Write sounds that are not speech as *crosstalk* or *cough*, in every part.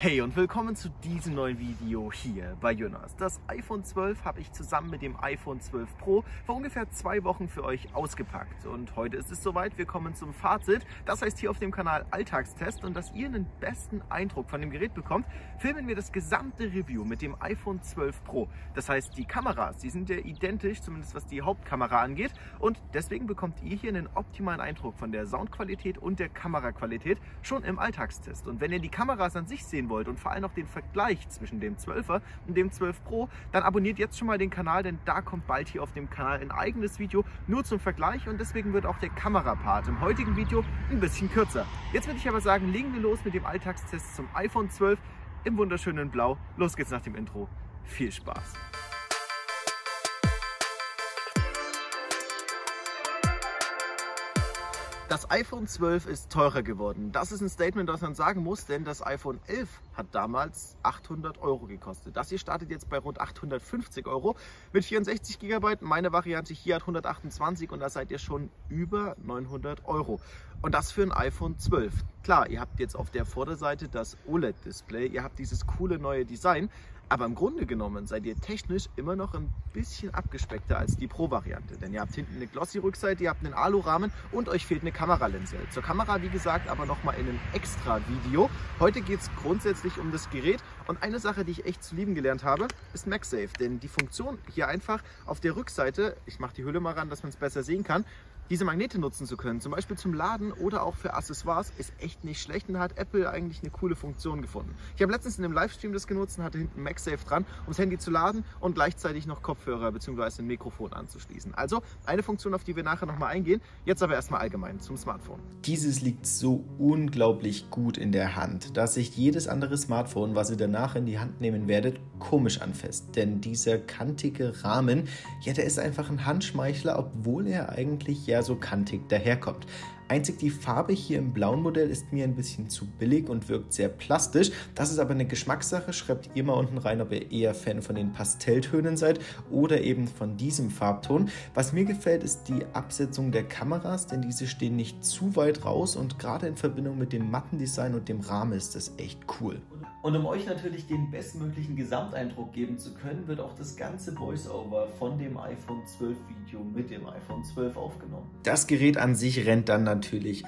Hey und willkommen zu diesem neuen Video hier bei Jonas. Das iPhone 12 habe ich zusammen mit dem iPhone 12 Pro vor ungefähr zwei Wochen für euch ausgepackt. Und heute ist es soweit, wir kommen zum Fazit. Das heißt hier auf dem Kanal Alltagstest und dass ihr einen besten Eindruck von dem Gerät bekommt, filmen wir das gesamte Review mit dem iPhone 12 Pro. Das heißt die Kameras, die sind ja identisch, zumindest was die Hauptkamera angeht. Und deswegen bekommt ihr hier einen optimalen Eindruck von der Soundqualität und der Kameraqualität schon im Alltagstest. Und wenn ihr die Kameras an sich sehen wollt und vor allem auch den Vergleich zwischen dem 12er und dem 12 Pro, dann abonniert jetzt schon mal den Kanal, denn da kommt bald hier auf dem Kanal ein eigenes Video nur zum Vergleich und deswegen wird auch der Kamerapart im heutigen Video ein bisschen kürzer. Jetzt würde ich aber sagen, legen wir los mit dem Alltagstest zum iPhone 12 im wunderschönen Blau. Los geht's nach dem Intro. Viel Spaß! Das iPhone 12 ist teurer geworden. Das ist ein Statement, das man sagen muss, denn das iPhone 11 hat damals 800 Euro gekostet. Das hier startet jetzt bei rund 850 Euro mit 64 GB. Meine Variante hier hat 128 und da seid ihr schon über 900 Euro. Und das für ein iPhone 12. Klar, ihr habt jetzt auf der Vorderseite das OLED-Display, ihr habt dieses coole neue Design, aber im Grunde genommen seid ihr technisch immer noch ein bisschen abgespeckter als die Pro-Variante. Denn ihr habt hinten eine Glossy-Rückseite, ihr habt einen Alu-Rahmen und euch fehlt eine Kameralinse. Zur Kamera, wie gesagt, aber nochmal in einem extra Video. Heute geht es grundsätzlich um das Gerät. Und eine Sache, die ich echt zu lieben gelernt habe, ist MagSafe. Denn die Funktion hier einfach auf der Rückseite, ich mache die Hülle mal ran, dass man es besser sehen kann, diese Magnete nutzen zu können, zum Beispiel zum Laden oder auch für Accessoires, ist echt nicht schlecht und da hat Apple eigentlich eine coole Funktion gefunden. Ich habe letztens in einem Livestream das genutzt und hatte hinten MagSafe dran, um das Handy zu laden und gleichzeitig noch Kopfhörer bzw. ein Mikrofon anzuschließen. Also eine Funktion, auf die wir nachher nochmal eingehen. Jetzt aber erstmal allgemein zum Smartphone. Dieses liegt so unglaublich gut in der Hand, dass sich jedes andere Smartphone, was ihr danach in die Hand nehmen werdet, komisch anfasst. Denn dieser kantige Rahmen, ja, der ist einfach ein Handschmeichler, obwohl er eigentlich ja so kantig daherkommt. Einzig die Farbe hier im blauen Modell ist mir ein bisschen zu billig und wirkt sehr plastisch. Das ist aber eine Geschmackssache. Schreibt ihr mal unten rein, ob ihr eher Fan von den Pastelltönen seid oder eben von diesem Farbton. Was mir gefällt, ist die Absetzung der Kameras, denn diese stehen nicht zu weit raus und gerade in Verbindung mit dem matten Design und dem Rahmen ist das echt cool. Und um euch natürlich den bestmöglichen Gesamteindruck geben zu können, wird auch das ganze Voiceover von dem iPhone 12 Video mit dem iPhone 12 aufgenommen. Das Gerät an sich rennt dann natürlich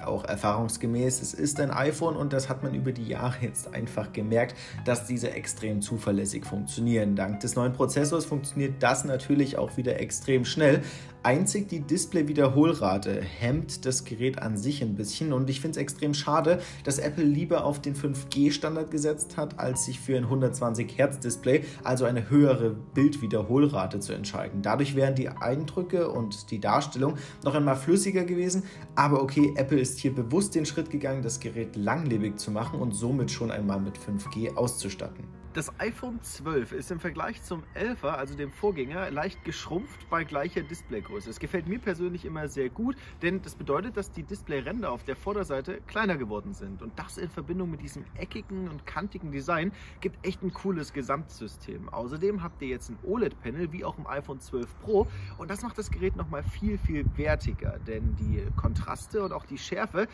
auch erfahrungsgemäß. Es ist ein iPhone und das hat man über die Jahre jetzt einfach gemerkt, dass diese extrem zuverlässig funktionieren. Dank des neuen Prozessors funktioniert das natürlich auch wieder extrem schnell. Einzig die Display-Wiederholrate hemmt das Gerät an sich ein bisschen und ich finde es extrem schade, dass Apple lieber auf den 5G-Standard gesetzt hat, als sich für ein 120 Hertz Display, also eine höhere Bildwiederholrate zu entscheiden. Dadurch wären die Eindrücke und die Darstellung noch einmal flüssiger gewesen, aber okay, Apple ist hier bewusst den Schritt gegangen, das Gerät langlebig zu machen und somit schon einmal mit 5G auszustatten. Das iPhone 12 ist im Vergleich zum 11er, also dem Vorgänger, leicht geschrumpft bei gleicher Displaygröße. Es gefällt mir persönlich immer sehr gut, denn das bedeutet, dass die Displayränder auf der Vorderseite kleiner geworden sind. Und das in Verbindung mit diesem eckigen und kantigen Design gibt echt ein cooles Gesamtsystem. Außerdem habt ihr jetzt ein OLED-Panel wie auch im iPhone 12 Pro und das macht das Gerät nochmal viel, viel wertiger, denn die Kontraste und auch die Schärfe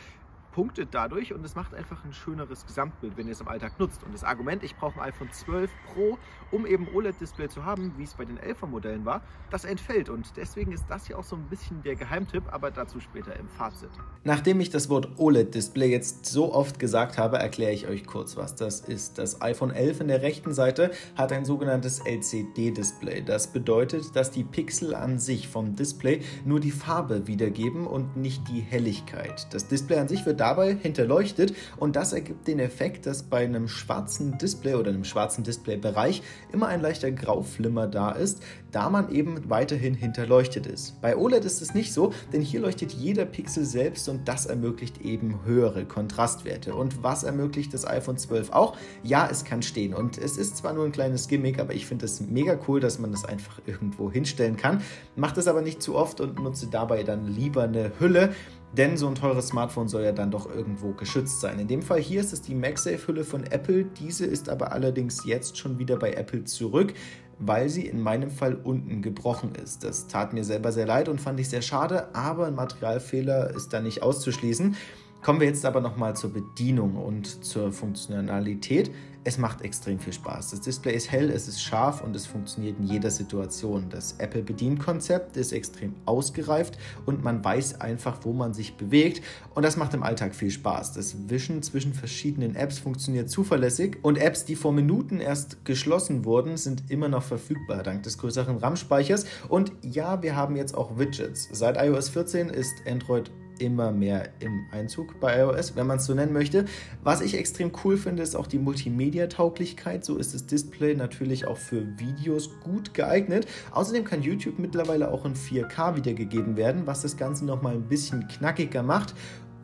punktet dadurch und es macht einfach ein schöneres Gesamtbild, wenn ihr es im Alltag nutzt. Und das Argument, ich brauche ein iPhone 12 Pro, um eben OLED-Display zu haben, wie es bei den 11er Modellen war, das entfällt. Und deswegen ist das hier auch so ein bisschen der Geheimtipp, aber dazu später im Fazit. Nachdem ich das Wort OLED-Display jetzt so oft gesagt habe, erkläre ich euch kurz, was das ist. Das iPhone 11 in der rechten Seite hat ein sogenanntes LCD-Display. Das bedeutet, dass die Pixel an sich vom Display nur die Farbe wiedergeben und nicht die Helligkeit. Das Display an sich wird dabei hinterleuchtet und das ergibt den Effekt, dass bei einem schwarzen Display oder einem schwarzen Displaybereich immer ein leichter Grauflimmer da ist, da man eben weiterhin hinterleuchtet ist. Bei OLED ist es nicht so, denn hier leuchtet jeder Pixel selbst und das ermöglicht eben höhere Kontrastwerte. Und was ermöglicht das iPhone 12 auch? Ja, es kann stehen und es ist zwar nur ein kleines Gimmick, aber ich finde es mega cool, dass man das einfach irgendwo hinstellen kann. Macht es aber nicht zu oft und nutze dabei dann lieber eine Hülle. Denn so ein teures Smartphone soll ja dann doch irgendwo geschützt sein. In dem Fall hier ist es die MagSafe-Hülle von Apple. Diese ist aber allerdings jetzt schon wieder bei Apple zurück, weil sie in meinem Fall unten gebrochen ist. Das tat mir selber sehr leid und fand ich sehr schade, aber ein Materialfehler ist da nicht auszuschließen. Kommen wir jetzt aber nochmal zur Bedienung und zur Funktionalität. es macht extrem viel Spaß. Das Display ist hell, es ist scharf und es funktioniert in jeder Situation. Das Apple-Bedienkonzept ist extrem ausgereift und man weiß einfach, wo man sich bewegt und das macht im Alltag viel Spaß. Das Wischen zwischen verschiedenen Apps funktioniert zuverlässig und Apps, die vor Minuten erst geschlossen wurden, sind immer noch verfügbar dank des größeren RAM-Speichers und ja, wir haben jetzt auch Widgets. Seit iOS 14 ist Android immer mehr im Einzug bei iOS, wenn man es so nennen möchte. Was ich extrem cool finde, ist auch die Multimedia-Tauglichkeit. So ist das Display natürlich auch für Videos gut geeignet. Außerdem kann YouTube mittlerweile auch in 4K wiedergegeben werden, was das Ganze nochmal ein bisschen knackiger macht.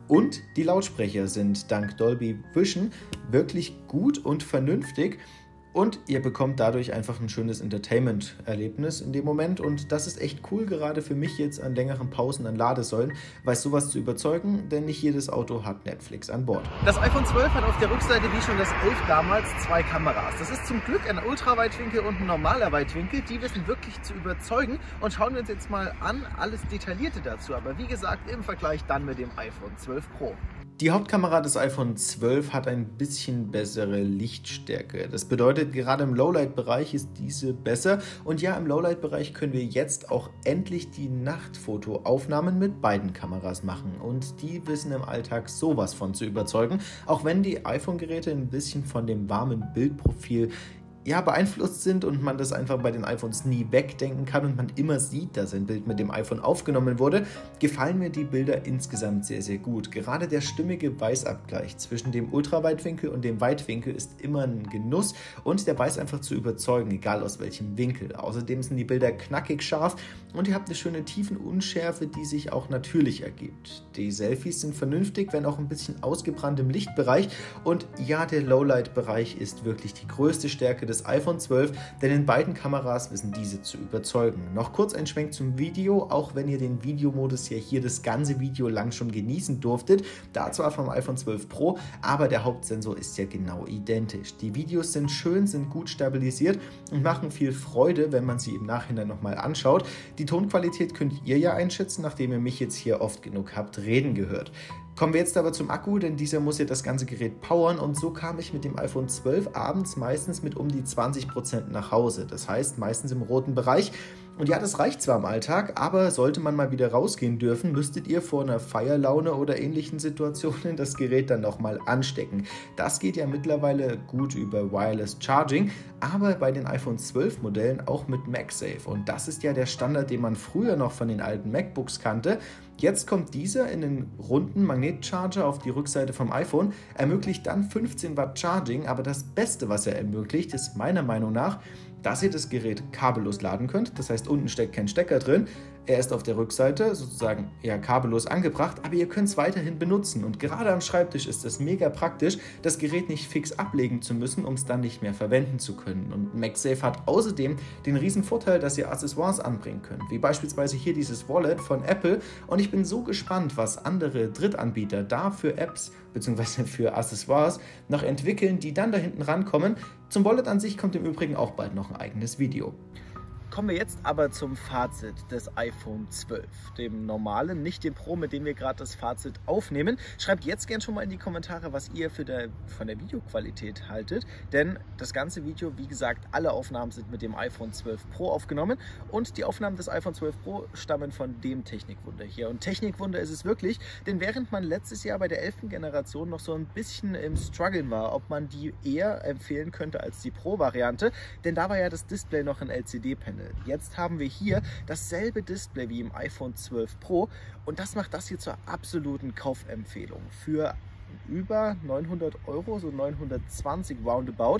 Und die Lautsprecher sind dank Dolby Vision wirklich gut und vernünftig. Und ihr bekommt dadurch einfach ein schönes Entertainment-Erlebnis in dem Moment. Und das ist echt cool, gerade für mich jetzt an längeren Pausen an Ladesäulen, weil sowas zu überzeugen, denn nicht jedes Auto hat Netflix an Bord. Das iPhone 12 hat auf der Rückseite, wie schon das 11 damals, zwei Kameras. Das ist zum Glück ein Ultraweitwinkel und ein normaler Weitwinkel. Die wissen wirklich zu überzeugen. Und schauen wir uns jetzt mal an, alles Detaillierte dazu. Aber wie gesagt, im Vergleich dann mit dem iPhone 12 Pro. Die Hauptkamera des iPhone 12 hat ein bisschen bessere Lichtstärke. Das bedeutet, gerade im Lowlight-Bereich ist diese besser. Und ja, im Lowlight-Bereich können wir jetzt auch endlich die Nachtfotoaufnahmen mit beiden Kameras machen. Und die wissen im Alltag sowas von zu überzeugen. Auch wenn die iPhone-Geräte ein bisschen von dem warmen Bildprofil ja, beeinflusst sind und man das einfach bei den iPhones nie wegdenken kann und man immer sieht, dass ein Bild mit dem iPhone aufgenommen wurde, gefallen mir die Bilder insgesamt sehr, sehr gut. Gerade der stimmige Weißabgleich zwischen dem Ultraweitwinkel und dem Weitwinkel ist immer ein Genuss und der weiß einfach zu überzeugen, egal aus welchem Winkel. Außerdem sind die Bilder knackig scharf und ihr habt eine schöne Tiefenunschärfe, die sich auch natürlich ergibt. Die Selfies sind vernünftig, wenn auch ein bisschen ausgebrannt im Lichtbereich und ja, der Lowlight-Bereich ist wirklich die größte Stärke des des iPhone 12, denn in beiden Kameras wissen diese zu überzeugen. Noch kurz ein Schwenk zum Video, auch wenn ihr den Videomodus ja hier das ganze Video lang schon genießen durftet. Da zwar vom iPhone 12 Pro, aber der Hauptsensor ist ja genau identisch. Die Videos sind schön, sind gut stabilisiert und machen viel Freude, wenn man sie im Nachhinein nochmal anschaut. Die Tonqualität könnt ihr ja einschätzen, nachdem ihr mich jetzt hier oft genug habt reden gehört. Kommen wir jetzt aber zum Akku, denn dieser muss ja das ganze Gerät powern und so kam ich mit dem iPhone 12 abends meistens mit um die 20% nach Hause. Das heißt meistens im roten Bereich. Und ja, das reicht zwar im Alltag, aber sollte man mal wieder rausgehen dürfen, müsstet ihr vor einer Feierlaune oder ähnlichen Situationen das Gerät dann nochmal anstecken. Das geht ja mittlerweile gut über Wireless Charging, aber bei den iPhone 12 Modellen auch mit MagSafe. Und das ist ja der Standard, den man früher noch von den alten MacBooks kannte. Jetzt kommt dieser in den runden Magnetcharger auf die Rückseite vom iPhone, ermöglicht dann 15 Watt Charging, aber das Beste, was er ermöglicht, ist meiner Meinung nach, dass ihr das Gerät kabellos laden könnt. Das heißt, unten steckt kein Stecker drin. Er ist auf der Rückseite sozusagen ja kabellos angebracht, aber ihr könnt es weiterhin benutzen. Und gerade am Schreibtisch ist es mega praktisch, das Gerät nicht fix ablegen zu müssen, um es dann nicht mehr verwenden zu können. Und MagSafe hat außerdem den riesen Vorteil, dass ihr Accessoires anbringen könnt, wie beispielsweise hier dieses Wallet von Apple. Und ich bin so gespannt, was andere Drittanbieter da für Apps bzw. *laughs* für Accessoires noch entwickeln, die dann da hinten rankommen. Zum Wallet an sich kommt im Übrigen auch bald noch ein eigenes Video. Kommen wir jetzt aber zum Fazit des iPhone 12, dem normalen, nicht dem Pro, mit dem wir gerade das Fazit aufnehmen. Schreibt jetzt gerne schon mal in die Kommentare, was ihr für der, von der Videoqualität haltet, denn das ganze Video, wie gesagt, alle Aufnahmen sind mit dem iPhone 12 Pro aufgenommen und die Aufnahmen des iPhone 12 Pro stammen von dem Technikwunder hier. Und Technikwunder ist es wirklich, denn während man letztes Jahr bei der 11. Generation noch so ein bisschen im Struggle war, ob man die eher empfehlen könnte als die Pro-Variante, denn da war ja das Display noch ein LCD-Panel. Jetzt haben wir hier dasselbe Display wie im iPhone 12 Pro und das macht das hier zur absoluten Kaufempfehlung. Für über 900 Euro, so 920 roundabout,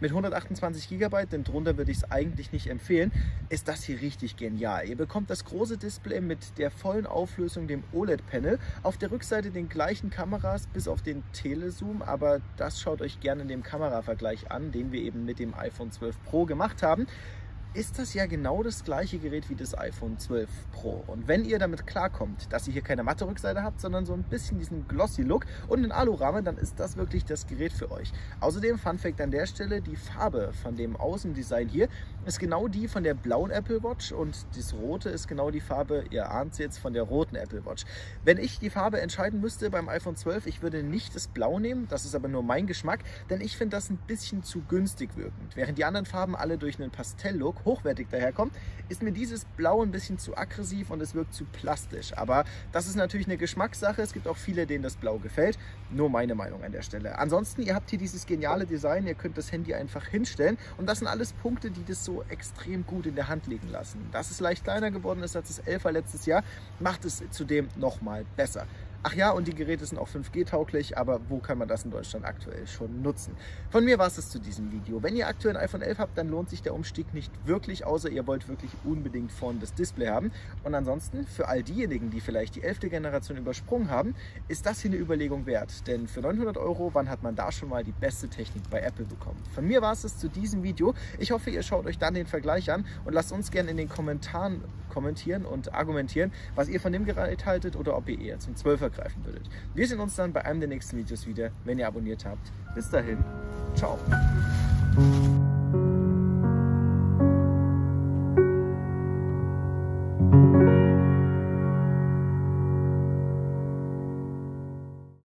mit 128 GB, denn drunter würde ich es eigentlich nicht empfehlen, ist das hier richtig genial. Ihr bekommt das große Display mit der vollen Auflösung, dem OLED-Panel. Auf der Rückseite den gleichen Kameras bis auf den Telezoom, aber das schaut euch gerne in dem Kameravergleich an, den wir eben mit dem iPhone 12 Pro gemacht haben. Ist das ja genau das gleiche Gerät wie das iPhone 12 Pro. Und wenn ihr damit klarkommt, dass ihr hier keine matte Rückseite habt, sondern so ein bisschen diesen glossy Look und einen Alurahmen, dann ist das wirklich das Gerät für euch. Außerdem, Fun Fact an der Stelle, die Farbe von dem Außendesign hier ist genau die von der blauen Apple Watch und das rote ist genau die Farbe, ihr ahnt es jetzt, von der roten Apple Watch. Wenn ich die Farbe entscheiden müsste beim iPhone 12, ich würde nicht das Blau nehmen, das ist aber nur mein Geschmack, denn ich finde das ein bisschen zu günstig wirkend. Während die anderen Farben alle durch einen Pastell-Look hochwertig daherkommt, ist mir dieses Blau ein bisschen zu aggressiv und es wirkt zu plastisch. Aber das ist natürlich eine Geschmackssache. Es gibt auch viele, denen das Blau gefällt. Nur meine Meinung an der Stelle. Ansonsten, ihr habt hier dieses geniale Design. Ihr könnt das Handy einfach hinstellen. Und das sind alles Punkte, die das so extrem gut in der Hand liegen lassen. Dass es leicht kleiner geworden ist als das 11er letztes Jahr, macht es zudem nochmal besser. Ach ja, und die Geräte sind auch 5G-tauglich, aber wo kann man das in Deutschland aktuell schon nutzen? Von mir war es das zu diesem Video. Wenn ihr aktuell ein iPhone 11 habt, dann lohnt sich der Umstieg nicht wirklich, außer ihr wollt wirklich unbedingt vorne das Display haben. Und ansonsten, für all diejenigen, die vielleicht die 11. Generation übersprungen haben, ist das hier eine Überlegung wert. Denn für 900 Euro, wann hat man da schon mal die beste Technik bei Apple bekommen? Von mir war es das zu diesem Video. Ich hoffe, ihr schaut euch dann den Vergleich an und lasst uns gerne in den Kommentaren kommentieren und argumentieren, was ihr von dem Gerät haltet oder ob ihr eher zum 12er ergreifen würdet. Wir sehen uns dann bei einem der nächsten Videos wieder, wenn ihr abonniert habt. Bis dahin, ciao.